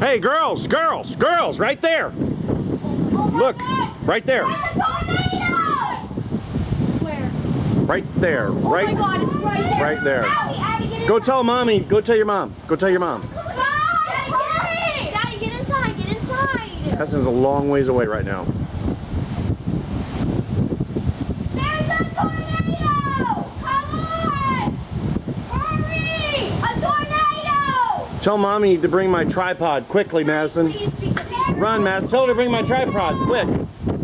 Hey, girls, girls, girls, right there. Look, right there, There's a tornado! Where? right there, Oh my right, god, it's right there. right there. Abby, Abby, get Go tell mommy. Go tell your mom. Go tell your mom. Daddy, get inside, get inside. Hasson's a long ways away right now. Tell mommy to bring my tripod quickly, Madison. Please be quick. Run, Matt. Tell her to bring my tripod, quick.